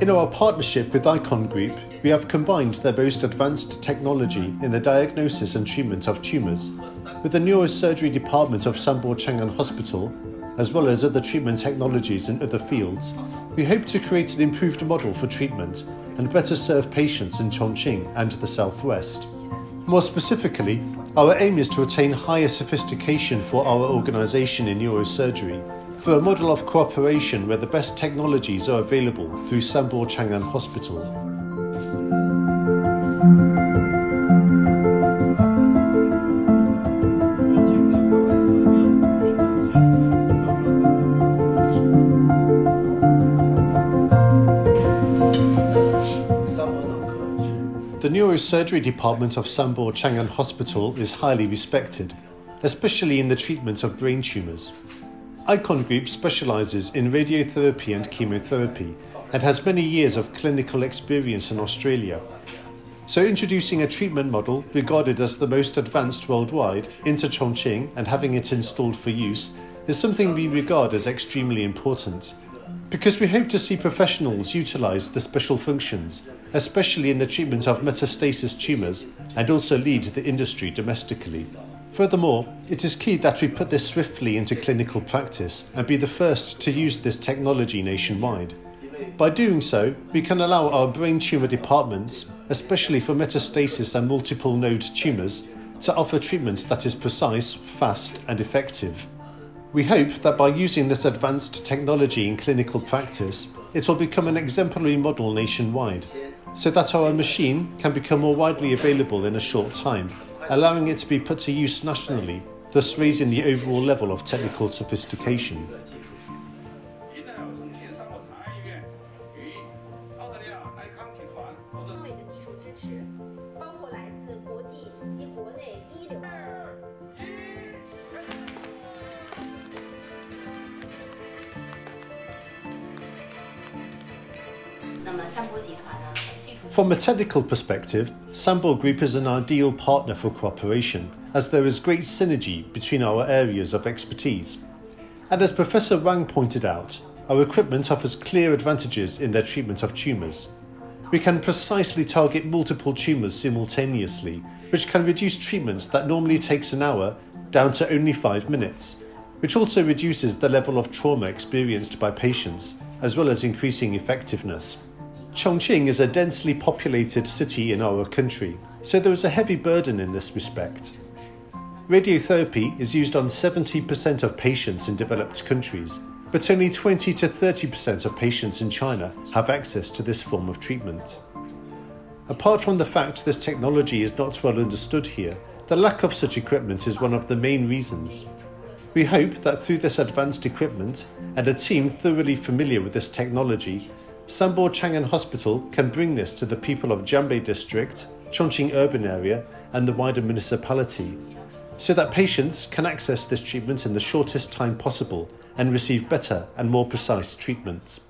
In our partnership with Icon Group, we have combined their most advanced technology in the diagnosis and treatment of tumours with the neurosurgery department of Sanbo Chang'an Hospital, as well as other treatment technologies in other fields. We hope to create an improved model for treatment and better serve patients in Chongqing and the southwest. More specifically, our aim is to attain higher sophistication for our organisation in neurosurgery for a model of cooperation where the best technologies are available through Sanbo Chang'an Hospital. The neurosurgery department of Sanbo Chang'an Hospital is highly respected, especially in the treatment of brain tumours. Icon Group specialises in radiotherapy and chemotherapy and has many years of clinical experience in Australia. So, introducing a treatment model regarded as the most advanced worldwide into Chongqing and having it installed for use is something we regard as extremely important. Because we hope to see professionals utilise the special functions, especially in the treatment of metastasis tumours, and also lead the industry domestically. Furthermore, it is key that we put this swiftly into clinical practice and be the first to use this technology nationwide. By doing so, we can allow our brain tumour departments, especially for metastasis and multiple node tumours, to offer treatment that is precise, fast, and effective. We hope that by using this advanced technology in clinical practice, it will become an exemplary model nationwide, so that our machine can become more widely available in a short time allowing it to be put to use nationally, thus raising the overall level of technical sophistication. From a technical perspective, Sanbo Group is an ideal partner for cooperation, as there is great synergy between our areas of expertise. And as Professor Wang pointed out, our equipment offers clear advantages in their treatment of tumours. We can precisely target multiple tumours simultaneously, which can reduce treatments that normally takes an hour down to only five minutes, which also reduces the level of trauma experienced by patients, as well as increasing effectiveness. Chongqing is a densely populated city in our country, so there is a heavy burden in this respect. Radiotherapy is used on 70% of patients in developed countries, but only 20 to 30% of patients in China have access to this form of treatment. Apart from the fact this technology is not well understood here, the lack of such equipment is one of the main reasons. We hope that through this advanced equipment and a team thoroughly familiar with this technology, Sanbo Chang'an Hospital can bring this to the people of Jiangbei District, Chongqing urban area, and the wider municipality, so that patients can access this treatment in the shortest time possible and receive better and more precise treatment.